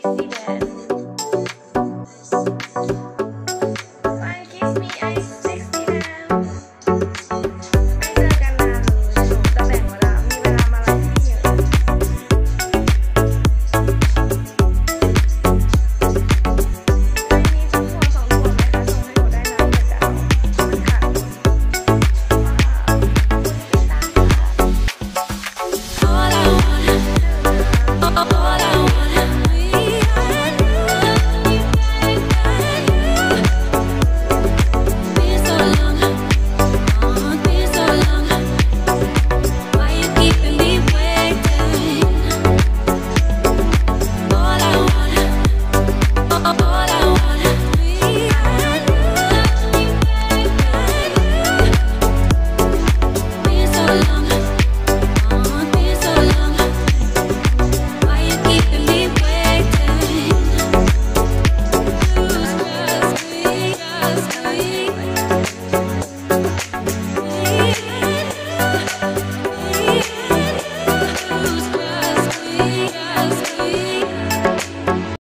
60. away.